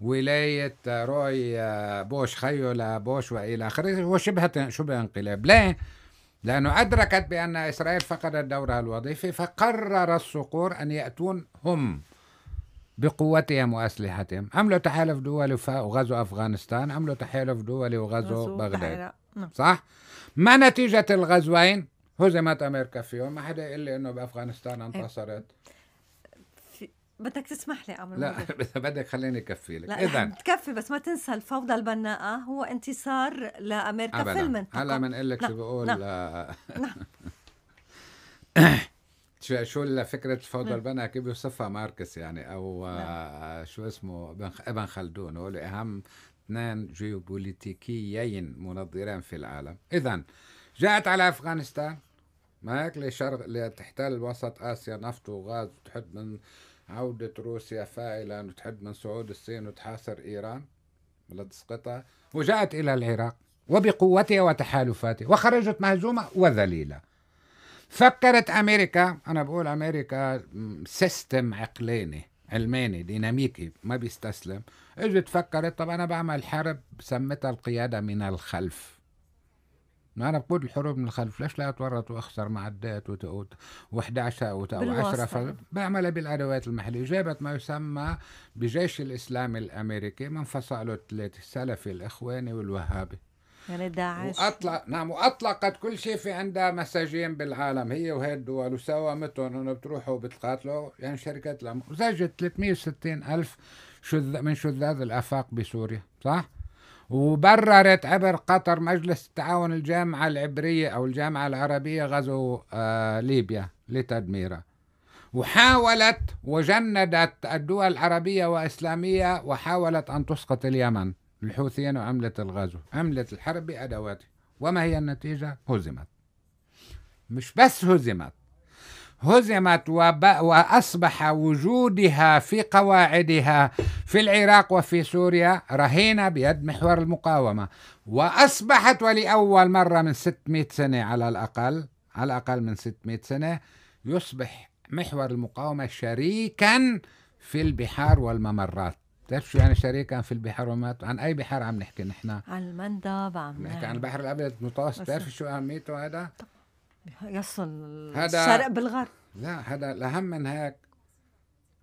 [SPEAKER 2] بولاية روي آه، بوش خيو لبوش وإلى آخره. هو شبه شبه انقلاب. ليه؟ لأنه أدركت بأن إسرائيل فقدت دورها الوظيفي فقرر الصقور أن يأتون هم بقوتهم وأسلحتهم عملوا تحالف دولي وغزوا أفغانستان عملوا تحالف دولي وغزوا بغداد نعم. صح؟ ما نتيجة الغزوين؟ هزمت أمريكا فيهم ما حدا يقول لي إنه بأفغانستان إيه. انتصرت
[SPEAKER 1] بدك تسمح لي أمر
[SPEAKER 2] لا بدك خليني اكفي لك.
[SPEAKER 1] اذا. تكفي بس ما تنسى الفوضى البناءة. هو انتصار لأمريكا أبداً. في المنطقة
[SPEAKER 2] هلا بنقول لك شو بقول؟ نعم. نعم. شو شو فكره الفوضى نعم. البناء كيف بيوصفها ماركس يعني؟ أو نعم. شو اسمه؟ ابن خلدون. هو اهم اثنان جيوبوليتيكيين منظرين في العالم. اذا جاءت على أفغانستان. ما هيك؟ لشرق لتحتل وسط آسيا نفط وغاز وتحد من عودة روسيا فاعلا وتحد من صعود الصين وتحاصر إيران لتسقطها وجاءت إلى العراق وبقوتها وتحالفاتها وخرجت مهزومة وذليلة. فكرت أمريكا أنا بقول أمريكا سيستم عقلاني علماني ديناميكي ما بيستسلم. إجت فكرت طب أنا بعمل حرب سمتها القيادة من الخلف. ما أنا بقود الحروب من الخلف ليش لا اتورط وأخسر معدات و11 و10 بعملها بالأدوات المحلية. جابت ما يسمى بجيش الاسلامي الأمريكي من فصائله الثلاثه السلفي الإخواني والوهابي.
[SPEAKER 1] يعني داعش
[SPEAKER 2] واطلق نعم وأطلقت كل شيء في عندها مساجين بالعالم هي وهي الدول وساومتهم انه بتروحوا وبتقاتلوا. يعني شركات الامن وزجت 360 ألف شذ من شذاذ الأفاق بسوريا صح؟ وبررت عبر قطر مجلس التعاون الجامعة العبرية أو الجامعة العربية غزو آه ليبيا لتدميرها وحاولت وجندت الدول العربية وإسلامية وحاولت أن تسقط اليمن. الحوثيين وعملت الغزو عملت الحرب بأدواتها. وما هي النتيجة؟ هزمت. مش بس هزمت. هزمت وأصبح وجودها في قواعدها في العراق وفي سوريا رهينة بيد محور المقاومة. وأصبحت ولأول مرة من 600 سنة على الأقل على الأقل من 600 سنة يصبح محور المقاومة شريكا في البحار والممرات. بتعرف شو يعني شريكا في البحار والممرات؟ عن أي بحار عم نحكي نحن؟
[SPEAKER 1] عن المندب عم
[SPEAKER 2] نحكي عن البحر الأبيض المتوسط. بتعرف شو أهميته هذا؟
[SPEAKER 1] يصل هذا الشرق بالغرب.
[SPEAKER 2] لا هذا الأهم من هيك.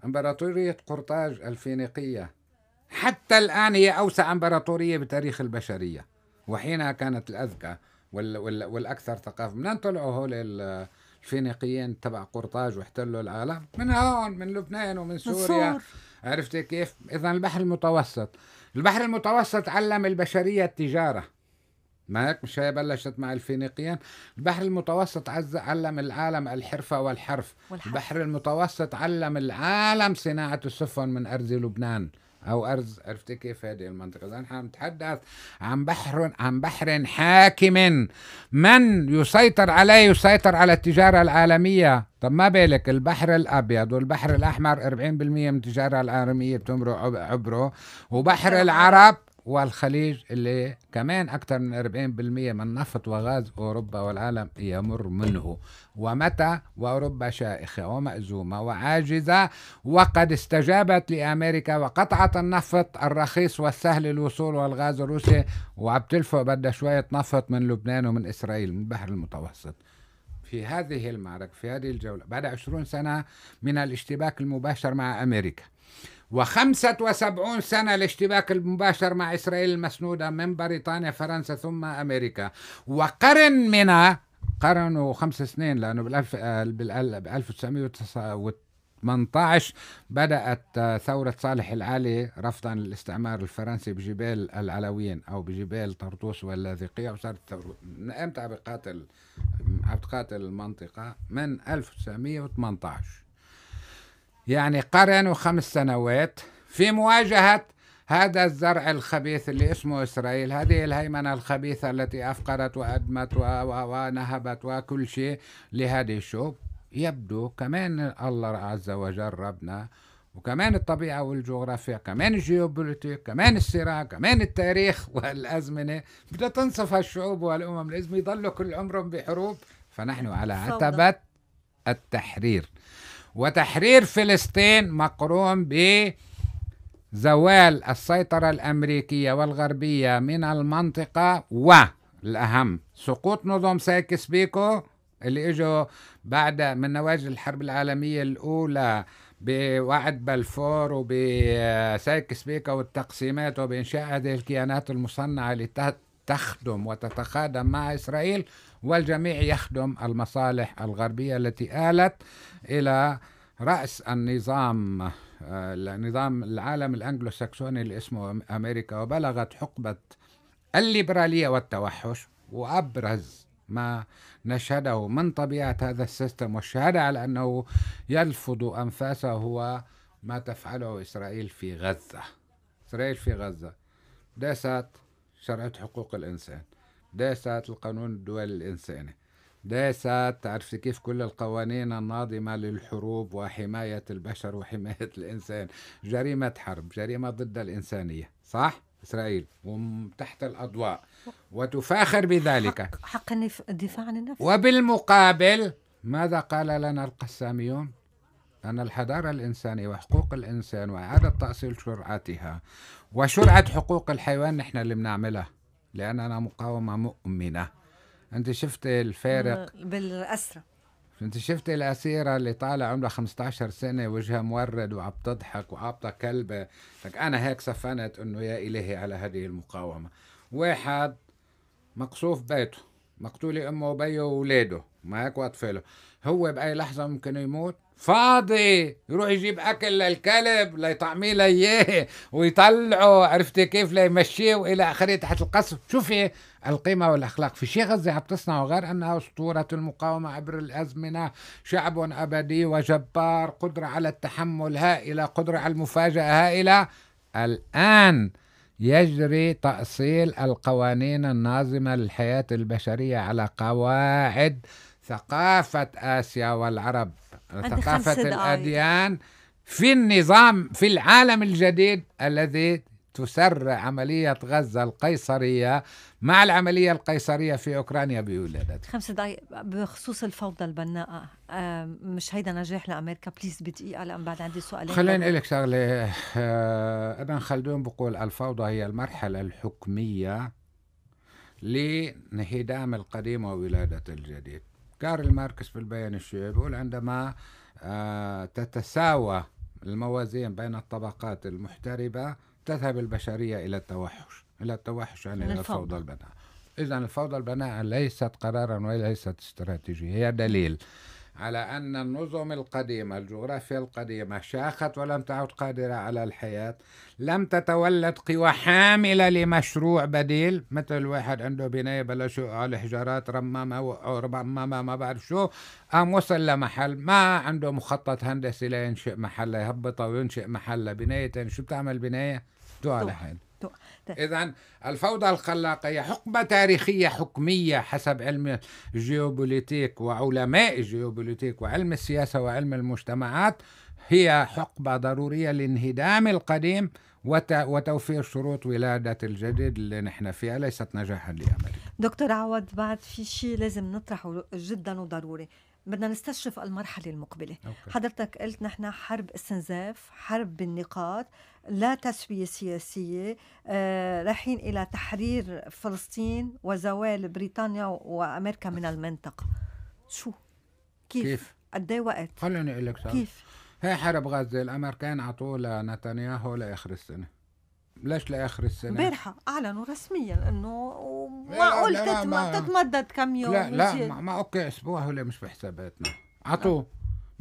[SPEAKER 2] إمبراطورية قرطاج الفينيقية. حتى الآن هي أوسع إمبراطورية بتاريخ البشرية. وحينها كانت الأذكى وال وال والأكثر ثقافة. من طلعوا هول الفينيقيين تبع قرطاج واحتلوا العالم. من هون من لبنان ومن سوريا. عرفت كيف؟ إذا البحر المتوسط. البحر المتوسط علم البشرية التجارة. ما هيك مش هي بلشت مع الفينيقيين البحر المتوسط عز علم العالم الحرفة والحرف. والحرف. البحر المتوسط علم العالم صناعة السفن من أرض لبنان. أو أرز عرفت كيف هذه المنطقة؟ اذا نحن نتحدث عن بحر عن بحر حاكم. من يسيطر عليه؟ يسيطر على التجارة العالمية. طب ما بالك؟ البحر الأبيض والبحر الأحمر 40% من التجارة العالمية بتمرق عبره. وبحر العرب والخليج اللي كمان أكثر من 40% من نفط وغاز أوروبا والعالم يمر منه. ومتى؟ وأوروبا شائخة ومأزومة وعاجزة. وقد استجابت لأمريكا وقطعت النفط الرخيص والسهل الوصول والغاز الروسي. وعم تلفق بدها شوية نفط من لبنان ومن إسرائيل من البحر المتوسط. في هذه المعركة في هذه الجولة بعد عشرون سنة من الاشتباك المباشر مع أمريكا. وخمسة وسبعون سنة الاشتباك المباشر مع إسرائيل المسنودة من بريطانيا فرنسا ثم أمريكا. وقرن من قرن وخمس سنين لأنه بالألف بال 1918 بدأت ثورة صالح العالي رفضا للاستعمار الفرنسي بجبال العلويين أو بجبال طرطوس واللاذقية وصارت الثورة من إمتى بقاتل عم تقاتل المنطقة من 1918 يعني قرن وخمس سنوات في مواجهة هذا الزرع الخبيث اللي اسمه إسرائيل. هذه الهيمنة الخبيثة التي أفقرت وأدمت ونهبت وكل شيء لهذه الشعوب. يبدو كمان الله عز وجل ربنا وكمان الطبيعة والجغرافيا كمان الجيوبوليتيك كمان الصراع كمان التاريخ والأزمنة. بدها تنصف هالشعوب والأمم لازم يضلوا كل عمرهم بحروب. فنحن على عتبة التحرير. وتحرير فلسطين مقرون بزوال السيطرة الأمريكية والغربية من المنطقة والأهم. سقوط نظم سايكس بيكو اللي اجوا بعد من نواتج الحرب العالمية الأولى بوعد بلفور وبسايكس بيكو والتقسيمات وبإنشاء هذه الكيانات المصنعة لتخدم وتتخادم مع إسرائيل. والجميع يخدم المصالح الغربية التي آلت إلى رأس النظام النظام العالم الأنجلو ساكسوني اللي اسمه أمريكا وبلغت حقبة الليبرالية والتوحش. وأبرز ما نشهده من طبيعة هذا السيستم والشهادة على أنه يلفظ أنفاسه هو ما تفعله إسرائيل في غزة. إسرائيل في غزة. داست شرعة حقوق الإنسان. داست القانون الدولي الإنساني. داست تعرفي كيف كل القوانين الناظمة للحروب وحماية البشر وحماية الإنسان. جريمة حرب جريمة ضد الإنسانية صح؟ إسرائيل وتحت الأضواء. وتفاخر بذلك.
[SPEAKER 1] حق, حق الدفاع عن النفس
[SPEAKER 2] وبالمقابل ماذا قال لنا القساميون؟ أن الحضارة الإنسانية وحقوق الإنسان وإعادة تأصيل شرعتها وشرعة حقوق الحيوان نحن اللي بنعملها. لأننا مقاومة مؤمنة. أنت شفت الفارق؟
[SPEAKER 1] بالأسرة.
[SPEAKER 2] أنت شفت الأسيرة اللي طالع عمرها 15 سنة وجهها مورد وعم تضحك وعابطة كلبة. لك أنا هيك سفنت إنه يا إلهي على هذه المقاومة. واحد مقصوف بيته مقتولة أمه وبيه وولاده معك وأطفاله هو بأي لحظة ممكن يموت؟ فاضي! يروح يجيب أكل للكلب ليطعميه له اياه ويطلعه. عرفتي كيف؟ ليمشيه وإلى آخره تحت القصف. شوفي القيمة والأخلاق. في شيء غزة عم تصنعه غير أنها أسطورة المقاومة عبر الأزمنة. شعب أبدي وجبار قدرة على التحمل هائلة قدرة على المفاجأة هائلة. الآن يجري تأصيل القوانين الناظمة للحياة البشرية على قواعد ثقافة آسيا والعرب ثقافة الأديان في النظام في العالم الجديد الذي تسرع عملية غزة القيصرية مع العملية القيصرية في أوكرانيا بولادتها
[SPEAKER 1] خمس دقائق بخصوص الفوضى البناءة. مش هيدا نجاح لأمريكا please بدقيقة لأن بعد عندي سؤالين
[SPEAKER 2] خليني أقول لك شغلة آه، ابن خلدون بقول الفوضى هي المرحلة الحتمية لانهدام القديم وولادة الجديد. كارل ماركس في البيان الشيوعي بيقول عندما آه، تتساوى الموازين بين الطبقات المحتربة تذهب البشرية إلى التوحش إلى التوحش يعني إلى الفوضى. البناء. إذا الفوضى البناء ليست قرارا وليست استراتيجية هي دليل. على أن النظم القديمة الجغرافيا القديمة شاخت ولم تعد قادرة على الحياة لم تتولد قوى حاملة لمشروع بديل. مثل واحد عنده بناية بلشوا على حجارات رمامة رمامة ما بعرف شو. قام وصل لمحل. ما عنده مخطط هندسي لينشئ محل يهبطه وينشئ محل. بناية شو بتعمل بناية؟ على حال إذا الفوضى الخلاقة هي حقبة تاريخية حتمية حسب علم الجيوبوليتيك وعلماء الجيوبوليتيك وعلم السياسة وعلم المجتمعات هي حقبة ضرورية لانهدام القديم وتوفير شروط ولادة الجديد اللي نحن فيها ليست نجاحا لأمريكا.
[SPEAKER 1] دكتور عوض بعد في شيء لازم نطرحه جدا وضروري. بدنا نستشرف المرحلة المقبلة. أوكي. حضرتك قلت نحن حرب استنزاف حرب بالنقاط لا تسوية سياسية آه رايحين إلى تحرير فلسطين وزوال بريطانيا وأمريكا من المنطقة. شو؟ كيف, كيف؟ قد وقت.
[SPEAKER 2] خليني أقول لك
[SPEAKER 1] كيف؟
[SPEAKER 2] هي حرب غزة الأمريكان أعطوه لنتنياهو لآخر السنة. ليش لآخر السنة؟
[SPEAKER 1] امبارحة أعلنوا رسميا إنه معقول تتمدد كم يوم
[SPEAKER 2] لا لا ما, ما okay أسبوع هو مش بحساباتنا اعطوه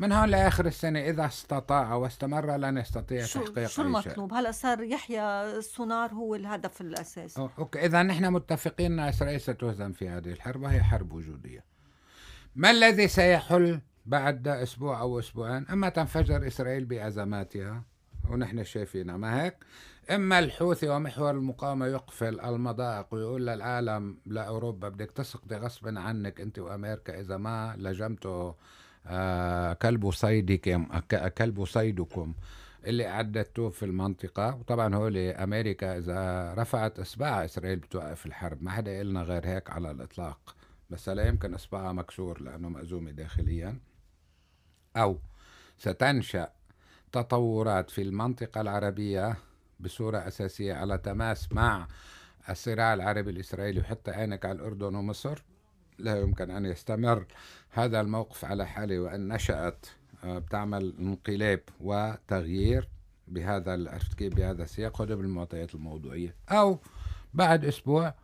[SPEAKER 2] من هون لآخر السنة إذا استطاع واستمر لن يستطيع
[SPEAKER 1] شو
[SPEAKER 2] تحقيق
[SPEAKER 1] شو المطلوب؟ هلا صار يحيى السنوار هو الهدف الأساسي.
[SPEAKER 2] okay إذا نحن متفقين ان اسرائيل ستهزم في هذه الحرب وهي حرب وجودية. ما الذي سيحل بعد أسبوع أو أسبوعين؟ أما تنفجر إسرائيل بأزماتها ونحن شايفينها ما هيك؟ إما الحوثي ومحور المقاومة يقفل المضائق ويقول للعالم لأوروبا بدك تسقطي غصبا عنك أنت وأمريكا إذا ما لجمتوا آه كلب صيدكم كلب صيدكم اللي أعدتوه في المنطقة. وطبعا هو أمريكا إذا رفعت إصبعها إسرائيل بتوقف الحرب. ما حدا يقلنا غير هيك على الإطلاق. بس لا يمكن إصبعها مكسور لأنه مأزومة داخليا. أو ستنشأ تطورات في المنطقة العربية بصورة أساسية. على تماس مع الصراع العربي الإسرائيلي وحتى عينك على الأردن ومصر؟ لا يمكن أن يستمر هذا الموقف على حاله وأن نشأت آه، بتعمل انقلاب وتغيير بهذا الارتكيب بهذا السياق؟ خذ بالمعطيات الموضوعية. أو بعد أسبوع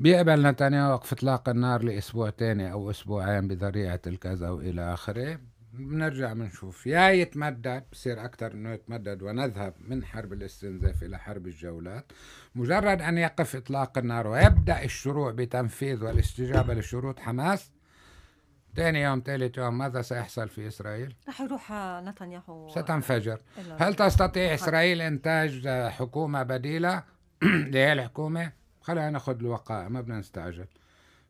[SPEAKER 2] بيقبل نتنياهو وقف إطلاق النار لأسبوع تاني أو أسبوعين بذريعة الكذا والى آخره. بنرجع بنشوف. يا يتمدد بصير أكثر إنه يتمدد ونذهب من حرب الاستنزاف إلى حرب الجولات. مجرد أن يقف إطلاق النار ويبدأ الشروع بتنفيذ والاستجابة لشروط حماس ثاني يوم ثالث يوم ماذا سيحصل في إسرائيل؟
[SPEAKER 1] رح يروح نتنياهو.
[SPEAKER 2] ستنفجر. هل تستطيع إسرائيل إنتاج حكومة بديلة؟ لهي الحكومة؟ خلينا ناخذ الوقائع ما بدنا نستعجل.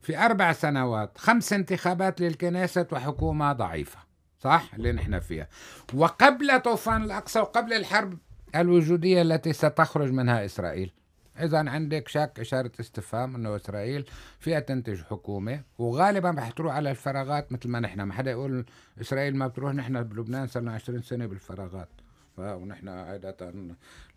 [SPEAKER 2] في أربع سنوات خمس انتخابات للكنيسة وحكومة ضعيفة. صح؟ اللي نحن فيها. وقبل طوفان الأقصى وقبل الحرب الوجودية التي ستخرج منها إسرائيل. إذا عندك شك إشارة استفهام إنه إسرائيل فيها تنتج حكومة وغالبا رح تروح على الفراغات مثل ما نحن. ما حدا يقول إسرائيل ما بتروح نحن بلبنان صرنا 20 سنة بالفراغات. ونحن عادة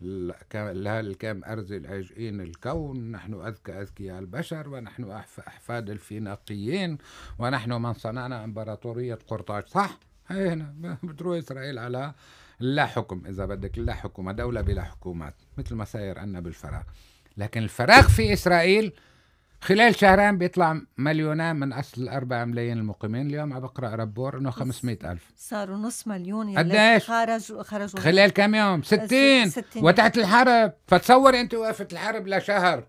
[SPEAKER 2] الكام أرز لاجئين الكون نحن أذكى أذكياء البشر ونحن أحفاد الفينيقيين ونحن من صنعنا إمبراطورية قرطاج. صح؟ هنا بتروح إسرائيل على لا حكم إذا بدك لا حكومة دولة بلا حكومات مثل ما ساير عنا بالفراغ. لكن الفراغ في إسرائيل خلال شهرين بيطلع مليونان من أصل الأربعة ملايين المقيمين. اليوم عم بقرأ ربور إنه 500 ألف.
[SPEAKER 1] صاروا نص مليون
[SPEAKER 2] قديش؟
[SPEAKER 1] خرجوا خرجوا
[SPEAKER 2] خلال كم يوم؟ 60 وتحت الحرب. فتصور أنت وقفت الحرب لشهر.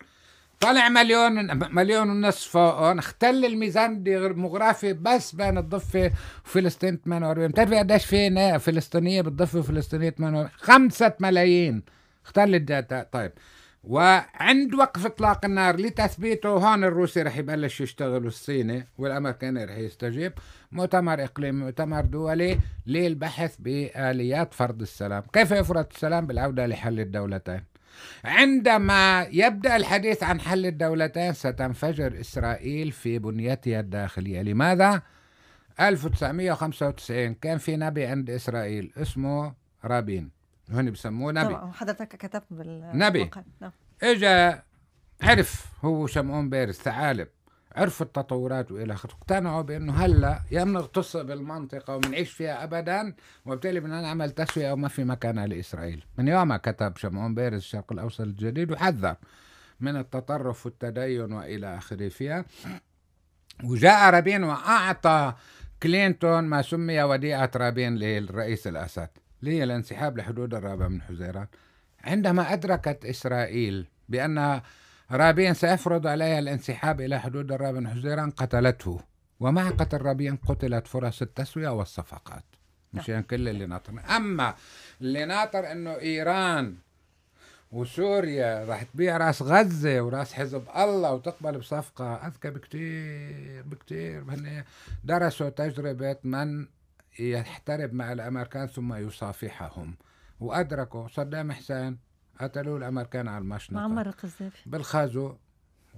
[SPEAKER 2] طلع مليون مليون ونص فوقهم اختل الميزان الديموغرافي بس بين الضفة وفلسطين 48 بتعرفي قديش في فلسطينية بالضفة وفلسطينية 48 خمسة ملايين. اختل ال data. طيب. وعند وقف اطلاق النار لتثبيته هون الروسي رح يبلش يشتغل والصيني والأمريكاني رح يستجيب. مؤتمر اقليمي مؤتمر دولي للبحث بآليات فرض السلام. كيف يفرض السلام بالعودة لحل الدولتين؟ عندما يبدأ الحديث عن حل الدولتين ستنفجر إسرائيل في بنيتها الداخلية. لماذا؟ 1995 كان في نبي عند إسرائيل اسمه رابين. هون بسموه نبي. طبعا
[SPEAKER 1] حضرتك كتبت بال
[SPEAKER 2] نبي. نعم. إجا عرف هو شمعون بارز ثعالب عرفوا التطورات وإلى آخره. اقتنعوا بأنه هلأ يا بنغتص بالمنطقة وبنعيش فيها ابدا وبالتالي بدنا نعمل تسوية وما في مكانها لإسرائيل. من يومها كتب شمعون بارز الشرق الأوسط الجديد وحذر من التطرف والتدين وإلى آخره فيها وجاء رابين وأعطى كلينتون ما سمي وديعة رابين للرئيس الأسد اللي هي الانسحاب لحدود الرابع من حزيران. عندما أدركت إسرائيل بأن رابين سيفرض عليها الانسحاب إلى حدود الرابع من حزيران قتلته ومع قتل رابين قتلت فرص التسوية والصفقات. مشان كل اللي ناطر. أما اللي ناطر أنه إيران وسوريا راح تبيع راس غزة وراس حزب الله وتقبل بصفقة أذكى بكتير بكتير درسوا تجربة من يحترب مع الأمريكان ثم يصافحهم. وأدركوا صدام حسين قتلوه الامريكان على المشنقه
[SPEAKER 1] معمر القذافي
[SPEAKER 2] بالخازوق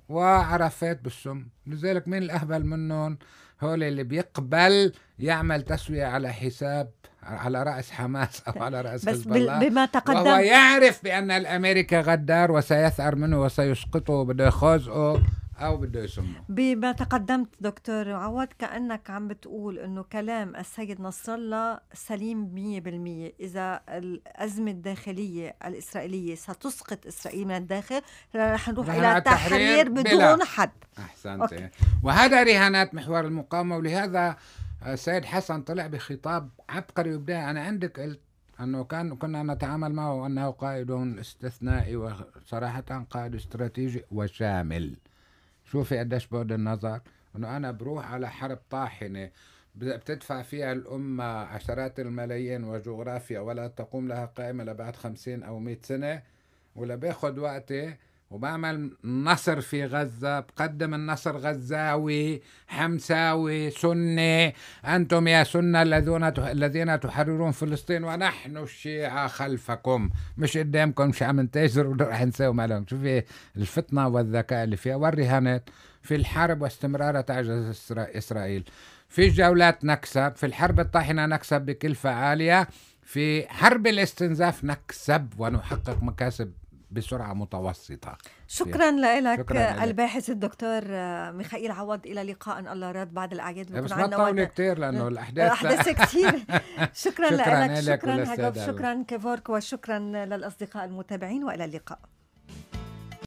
[SPEAKER 2] وعرفات بالسم. لذلك مين الأهبل منهم؟ هول اللي بيقبل يعمل تسوية على حساب على رأس حماس أو على رأس
[SPEAKER 1] بس
[SPEAKER 2] حزب الله.
[SPEAKER 1] بما
[SPEAKER 2] وهو
[SPEAKER 1] تقدم
[SPEAKER 2] يعرف بأن الأمريكي غدار وسيثأر منه وسيسقطه وبده يخازقه أو بده يسمه
[SPEAKER 1] بما تقدمت دكتور عوض كأنك عم بتقول إنه كلام السيد نصر الله سليم 100% إذا الأزمة الداخلية الإسرائيلية ستسقط إسرائيل من الداخل رح نروح
[SPEAKER 2] إلى
[SPEAKER 1] تحرير. بدون حد.
[SPEAKER 2] أحسنت.
[SPEAKER 1] أوكي.
[SPEAKER 2] وهذا رهانات محور المقاومة ولهذا السيد حسن طلع بخطاب عبقري وبداية أنا عندك قلت أنه كان كنا نتعامل معه أنه قائد استثنائي وصراحة قائد استراتيجي وشامل. شوفي قديش بعد النظر. أنه أنا بروح على حرب طاحنة. بتدفع فيها الأمة عشرات الملايين وجغرافيا ولا تقوم لها قائمة لبعد خمسين أو مئة سنة. ولا باخد وقتي وبعمل نصر في غزة بقدم النصر غزاوي حمساوي سني. أنتم يا سنة الذين الذين تحررون فلسطين ونحن الشيعة خلفكم. مش قدامكم مش عم نتاجر ورح نساوي معلوم شوفي الفتنة والذكاء اللي فيها. والرهانات في الحرب واستمرار تعجز إسرا- إسرائيل. في الجولات نكسب في الحرب الطاحنة نكسب بكلفة عالية في حرب الاستنزاف نكسب ونحقق مكاسب بسرعة متوسطة.
[SPEAKER 1] شكرا لك
[SPEAKER 2] شكراً لك.
[SPEAKER 1] الباحث الدكتور ميخائيل عوض إلى لقاء. إن الله راد بعد الأعياد.
[SPEAKER 2] بس ما تطولي
[SPEAKER 1] وقت
[SPEAKER 2] كتير لأنه الأحداث
[SPEAKER 1] احداث كثير شكرا
[SPEAKER 2] شكراً
[SPEAKER 1] لك شكرا. هجب شكرا كيفورك وشكرا للأصدقاء المتابعين وإلى اللقاء.